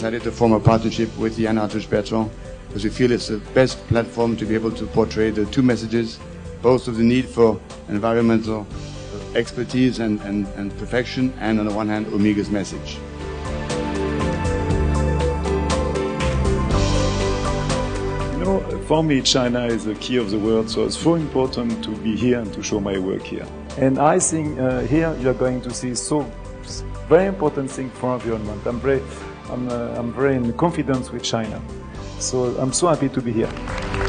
decided to form a partnership with Yann Arthus-Bertrand because we feel it's the best platform to be able to portray the two messages, both of the need for environmental expertise and, and, and perfection, and on the one hand, Omega's message. You know, for me, China is the key of the world, so it's so important to be here and to show my work here. And I think uh, here you are going to see so very important thing for environment. I'm very, I'm, uh, I'm very in confidence with China. So I'm so happy to be here.